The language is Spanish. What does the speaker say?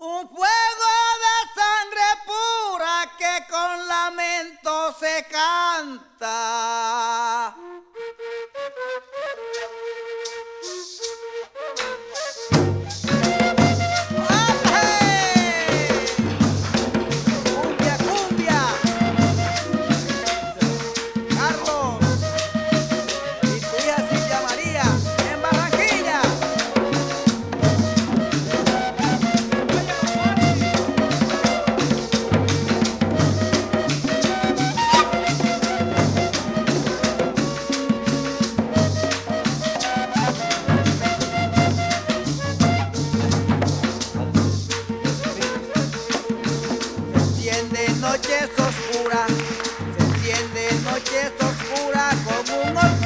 Un fuego de sangre pura que con lamento se canta. noches oscuras, se enciende noches oscuras como un